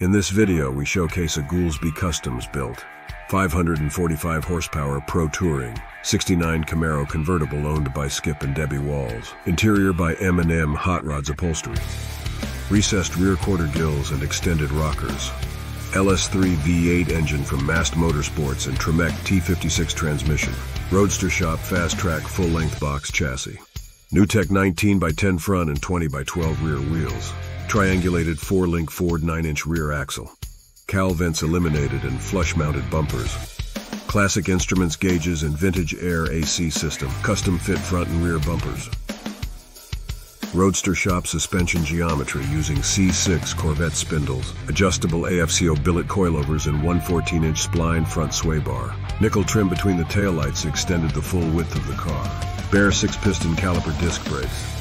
In this video, we showcase a Goolsby Customs built 545 horsepower Pro Touring, 69 Camaro convertible owned by Skip and Debbie Walls. Interior by M&M Hot Rods Upholstery. Recessed rear quarter gills and extended rockers. LS3 V8 engine from Mast Motorsports and Tremec T56 transmission. Roadster Shop Fast Track full-length box chassis. NewTek 19 by 10 front and 20 by 12 rear wheels. Triangulated four-link Ford 9-inch rear axle. Cal vents eliminated and flush-mounted bumpers. Classic instruments, gauges, and vintage air AC system. Custom fit front and rear bumpers. Roadster Shop suspension geometry using C6 Corvette spindles, adjustable AFCO billet coilovers and 114-inch spline front sway bar. Nickel trim between the taillights extended the full width of the car. Baer six-piston caliper disc brakes.